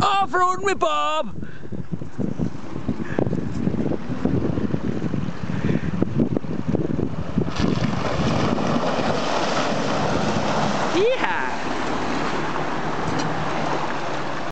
Off-roading with Bob!